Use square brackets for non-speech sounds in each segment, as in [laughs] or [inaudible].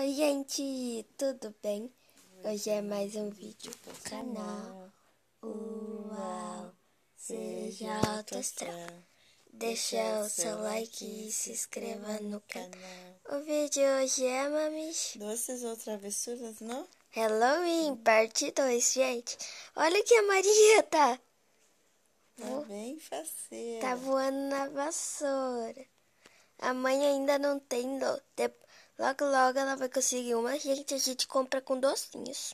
Oi, gente, tudo bem? Hoje é mais um vídeo pro canal. Uau, seja autoastral. Deixa o seu like e se inscreva no canal. O vídeo hoje é, mamis, Doces ou travessuras, não? Halloween, parte 2, gente. Olha que a Maria tá. Tá bem faceira. Tá voando na vassoura. A mãe ainda não tem. lo- de- Logo, logo ela vai conseguir uma. Gente, a gente compra com docinhos.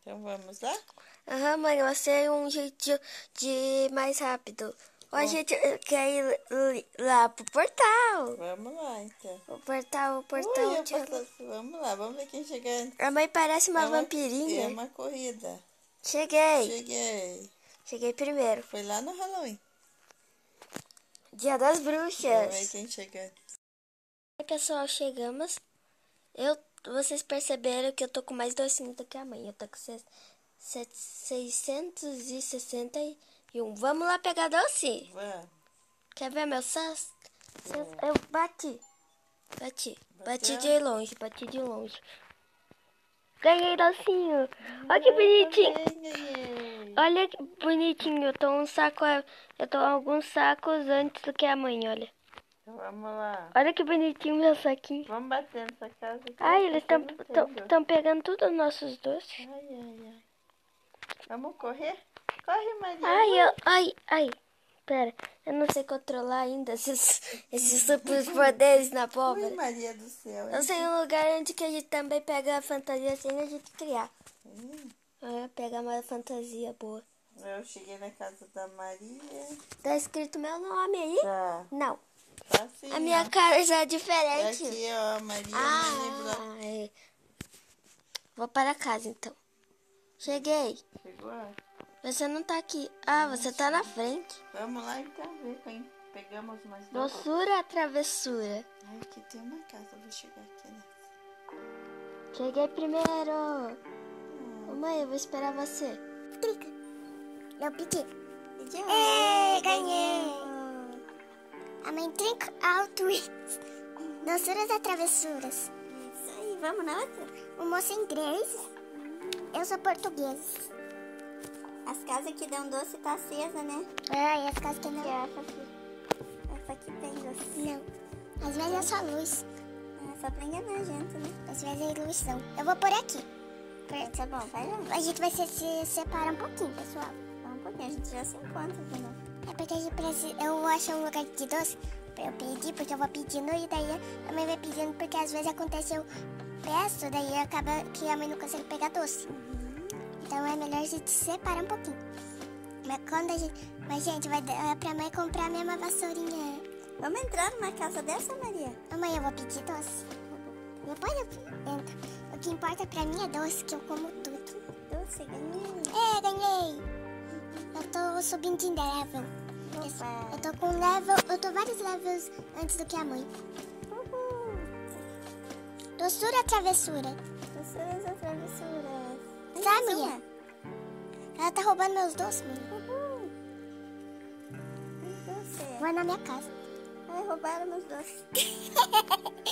Então vamos lá? Aham, mãe, eu sei um jeito de, mais rápido. Ou a gente quer ir lá pro portal. Vamos lá, então. O portal, o Ui, portal. eu de- Vamos lá, vamos ver quem chega antes. A mãe parece uma É uma- vampirinha. É uma corrida. Cheguei. Cheguei. Cheguei primeiro. Foi lá no Halloween. Dia das Vamos ver bruxas. quem chega antes. Pessoal, chegamos. Eu, vocês perceberam que eu tô com mais docinho do que a mãe. Eu tô com se- se- 661. Vamos lá pegar doce. Vamos. Quer ver meu cesto? Eu bati. Bati. Bati de longe, bati de longe. Ganhei docinho. Olha que bonitinho. Olha que bonitinho. Eu tô um saco. Eu tô alguns sacos antes do que a mãe, olha. Vamos lá. Olha que bonitinho meu saquinho. Vamos bater nessa casa aqui. Ai, eles estão pegando tudo os nossos doces. Ai, ai, ai. Vamos correr? Corre, Maria. Ai, eu, ai, ai. Pera, eu não sei controlar ainda esses, [laughs] esses super poderes na pobre. Maria do céu. Eu sei um lugar onde que a gente também pega a fantasia sem a gente criar. Hum, É, pegar uma fantasia boa. Eu cheguei na casa da Maria. Tá escrito meu nome aí? Tá. Não. Tá sim. A minha cara já é diferente. aqui, ó, Maria. Ah, é. Vou para casa então. Cheguei. Chegou? Você não tá aqui. Ah, você tá na frente. Vamos lá então ver quem pegamos mais dois. Doçura, travessura. Ai, aqui tem uma casa, eu vou chegar aqui nessa. Cheguei primeiro. Ô, mãe, eu vou esperar você. Clica. Eu pedi. É, ganhei. A mãe trinca alto Doçuras e travessuras. Isso aí, vamos na outra? O moço é inglês. Eu sou português. As casas que dão doce tá acesa, né? Ah, e as casas que não. essa aqui. Essa aqui tem doce. Não. Às vezes é só luz. É só pra enganar a gente, né? Às vezes é ilustração. Eu vou por aqui. Tá bom, vai lá. A gente vai se, se separar um pouquinho, pessoal. Um pouquinho, a gente já se encontra de novo. É porque a gente precisa. Eu vou achar um lugar de doce pra eu pedir, porque eu vou pedindo e daí a mãe vai pedindo, porque às vezes acontece eu peço, daí acaba que a mãe não consegue pegar doce. Então é melhor a gente separar um pouquinho. Mas quando a gente. Mas gente, vai dar pra mãe comprar a mesma vassourinha. Vamos entrar numa casa dessa, Maria? Amanhã eu vou pedir doce. Depois eu entro. O que importa pra mim é doce, que eu como tudo. Doce, ganhei. É, ganhei! Eu tô subindo de level. Opa. Eu tô com level. Eu tô vários levels antes do que a mãe. Uhul. Doçura travessura? Doçuras ou travessuras? Tá, Mia? Ela tá roubando meus doces, uma? Uhul. Doce. Vou na minha casa. Ai, roubaram meus doces. [laughs]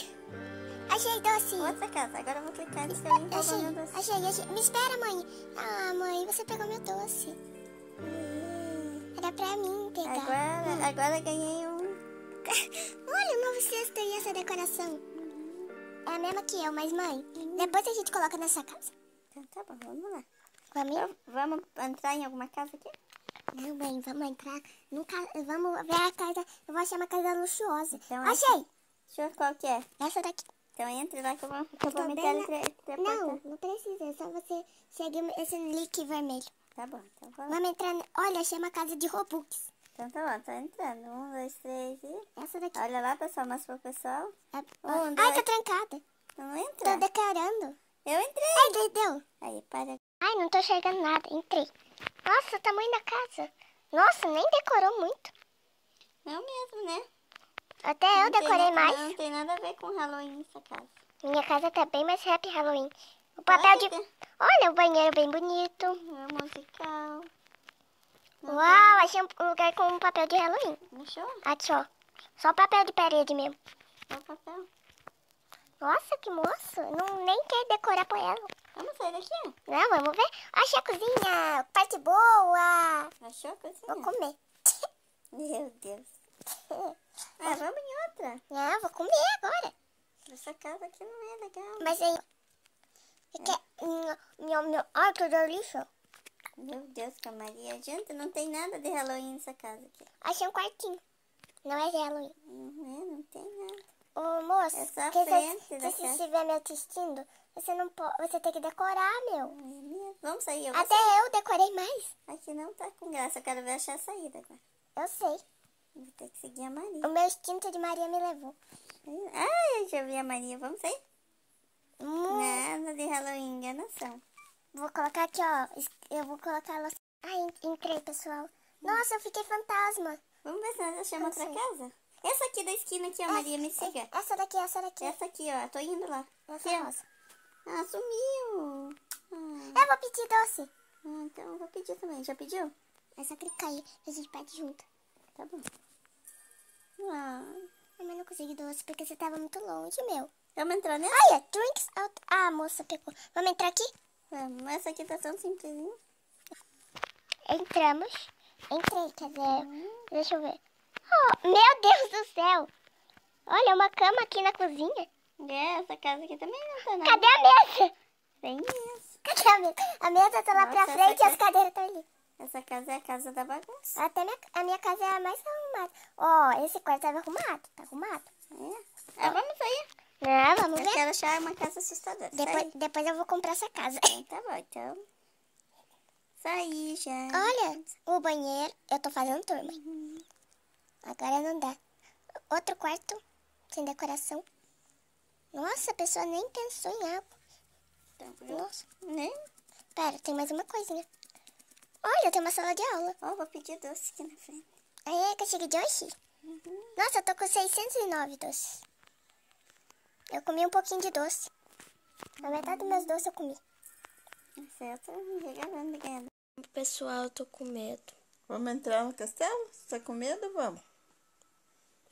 Achei doce. Outra casa. Agora eu vou clicar antes que alguém rouba Achei, meu doce. achei, achei. Me espera, mãe. Ah, mãe, você pegou meu doce. Pra mim pegar. Agora, agora ganhei um. [laughs] Olha novo cesto e essa decoração. É a mesma que eu, mas mãe, depois a gente coloca nessa casa. Então tá bom, vamos lá. Vamos? Vamos entrar em alguma casa aqui? Não, mãe, vamos entrar. Nunca, vamos ver a casa. Eu vou achar uma casa luxuosa. Então, Achei! Deixa eu ver qual que é. Essa daqui. Então entre lá que eu vou, que eu vou me. Não, não precisa. É só você seguir esse link vermelho. Tá bom, então vamos. Vamos entrar. Olha, achei uma casa de Robux. Então tá bom, tô entrando. Um, dois, três e. Essa daqui. Olha lá, pessoal, mostra pro pessoal. É- Um, Ai, dois. tá trancada. Não Tô entra? decorando. Eu entrei. Ai, deu, deu. Aí, para. Ai, não tô enxergando nada. Entrei. Nossa, o tamanho da casa. Nossa, nem decorou muito. Não mesmo, né? Até eu Não tem decorei na- mais. Não tem nada a ver com Halloween essa casa. Minha casa tá bem mais happy Halloween. O papel Olha, de. Olha, o banheiro bem bonito. É musical. Uau, achei um lugar com um papel de Halloween. Achou? Aqui, ó. Só papel de parede mesmo. O papel? Nossa, que moço. Não, nem quer decorar pra ela. Vamos sair daqui? Não, vamos ver. Achei a cozinha. Parte boa. Achou a cozinha? Vou comer. [laughs] Meu Deus. [laughs] Ah, vamos em outra. Não, vou comer agora. Essa casa aqui não é legal. Mas aí... Você quer... Meu, meu... Ai, que delícia. Meu Deus, que a Maria. Gente, não tem nada de Halloween nessa casa aqui. Achei um quartinho. Não é de Halloween. Não é, não tem nada. Ô, moço, É só se, você estiver me assistindo, você não pode... Você tem que decorar, meu. É. Vamos sair. Eu vou Até eu decorei mais. sair. Aqui não tá com graça. Eu quero ver achar a saída agora. Eu sei. Vou ter que seguir a Maria. O meu instinto de Maria me levou. Ah, eu já vi a Maria. Vamos sair? Hum, Nada de Halloween, enganação. Vou colocar aqui, ó. Eu vou colocar ela. Ai, en- entrei, pessoal. Nossa, eu fiquei fantasma. Vamos ver se nós achamos Não outra casa. Essa aqui da esquina aqui, ó, Maria, me siga. Essa daqui, essa daqui. Essa aqui, ó. Tô indo lá. Essa Aqui, rosa. Ah, sumiu. Ah, Eu vou pedir doce. ah, então eu vou pedir também. Já pediu? É só clicar aí. A gente pede junto. Tá bom. Ah, Ai, Mas não consegui doce porque você tava muito longe, meu. Vamos entrar nessa? Olha, drinks out. Ah, a moça pegou. Vamos entrar aqui? Vamos. Essa aqui tá tão simplesinha. Entramos. Entrei, quer dizer. Deixa eu ver. Oh, meu Deus do céu. Olha, uma cama aqui na cozinha. É, essa casa aqui também não tá nada. Cadê a mesa? Tem isso. Cadê a mesa? A mesa tá lá Nossa, pra frente e as cadeiras estão ali. Essa casa é a casa da bagunça. Até minha, a minha casa é a mais arrumada. Ó, esse quarto tava arrumado. Tá arrumado? É. Ah, vamos sair. Não, vamos Eu ver. quero achar uma casa assustadora. Depois, depois eu vou comprar essa casa. Então, tá bom, então. Saí já. Olha, o banheiro. Eu tô fazendo turma. Agora não dá. Outro quarto, sem decoração. Nossa, a pessoa nem pensou em água. Então. Nossa. Né? Pera, tem mais uma coisinha. Olha, tem uma sala de aula. Ó, vou pedir doce aqui na frente. Aí, eu cheguei de hoje. Nossa, eu tô com 609 doces. Eu comi um pouquinho de doce. A metade dos meus doces eu comi. Essa eu tô me regalando de ganhar. Pessoal, eu tô com medo. Vamos entrar no castelo? Você tá com medo? Vamos.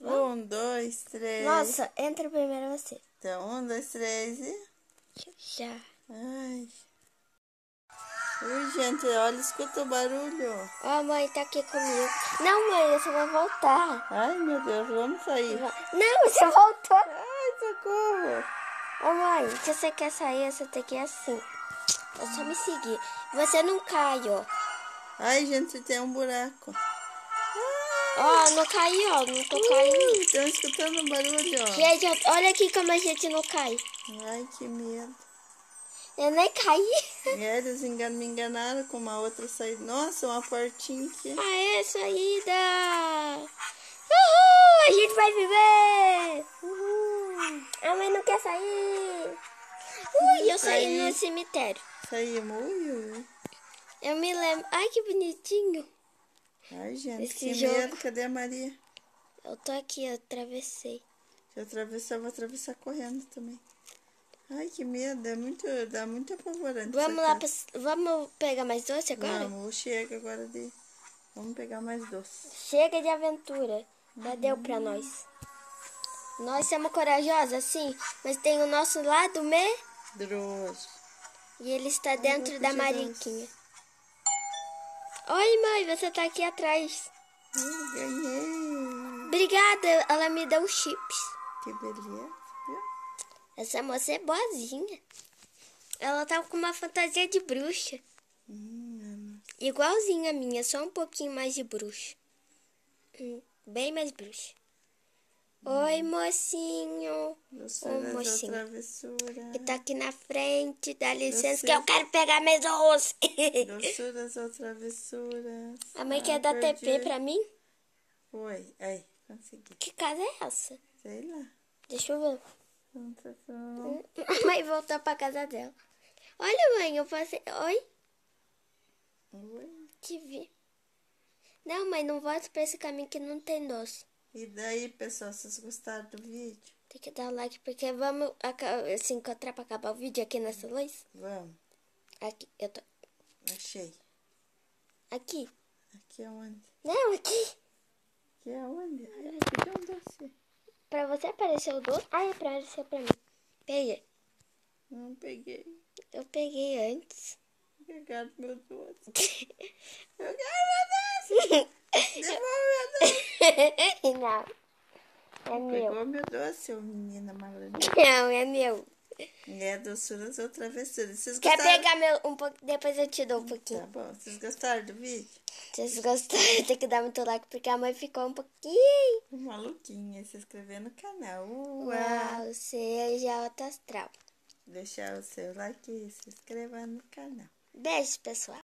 Um, dois, três. Nossa, entra primeiro você. Então, um, dois, três e. Já. Ai. Ui, gente, olha, escuta o barulho. Ó, a mãe tá aqui comigo. Não, mãe, você vai voltar. Ai, meu Deus, vamos sair. Não, você voltou. Socorro. Ô, mãe, se você quer sair, você tem que ir assim. É só me seguir. Você não cai, ó. Ai, gente, tem um buraco. Ó, não cai, ó. Não tô caindo. Estão escutando o barulho, ó. Gente, olha aqui como a gente não cai. Ai, que medo. Eu nem caí. É, eles engan- me enganaram com uma outra saída. Nossa, uma portinha aqui. Aê, saída! Uhul! A gente vai viver! Uhul! A mãe não quer sair! Ui, eu saí no cemitério. Saímos. Eu me lembro. Ai, que bonitinho. Ai, gente, Esse que jogo. medo. Cadê a Maria? Eu tô aqui, eu atravessei. Se eu atravessar, eu vou atravessar correndo também. Ai, que medo. É muito, dá muito apavorante. Vamos lá, pra- vamos pegar mais doce agora? Vamos, chega agora de. Vamos pegar mais doce. Chega de aventura. Já deu pra nós. Nós somos corajosas, sim, mas tem o nosso lado medroso. E ele está dentro da mariquinha. Oi, mãe, você tá aqui atrás. Ai, ganhei. Obrigada, ela me deu chips. Que beleza? Essa moça é boazinha. Ela tá com uma fantasia de bruxa. Hum, Igualzinha a minha, só um pouquinho mais de bruxa. Hum, Bem mais bruxa. Oi, mocinho. Ô, ou mocinho. travessura? Que tá aqui na frente, dá licença que eu quero pegar meus [laughs] doces. Doçuras ou travessuras? A mãe Ah, quer dar perdi. TP pra mim? Foi. Aí, consegui. Que casa é essa? Sei lá. Deixa eu ver. Tentação. A mãe voltou pra casa dela. Olha, mãe, eu passei. Oi? Oi. Te vi. Não, mãe, não volta pra esse caminho que não tem doce. E daí, pessoal, vocês gostaram do vídeo? Tem que dar like, porque vamos se encontrar pra acabar o vídeo aqui nessa luz. Vamos. Aqui, eu tô. Achei. Aqui. Aqui é onde? Não, aqui. Aqui é onde? Ai, aqui tem um doce. Pra você aparecer o doce. Ai, apareceu pra mim. Peguei. Não peguei. Eu peguei antes. Obrigado, meu doce. Eu quero meu doce. [laughs] [laughs] Devolve. [laughs] Não. É meu. Pegou meu doce, ô menina malandra. Não, é meu. É doçuras ou travessuras. Vocês Quer gostaram? pegar meu um pouco? Depois eu te dou um Tá pouquinho. bom. Vocês gostaram do vídeo? Se vocês gostaram, [laughs] tem que dar muito like porque a mãe ficou um pouquinho. Maluquinha. Se inscrever no canal. Uau. Uau, seja alto astral. Deixar o seu like e se inscrever no canal. Beijo, pessoal.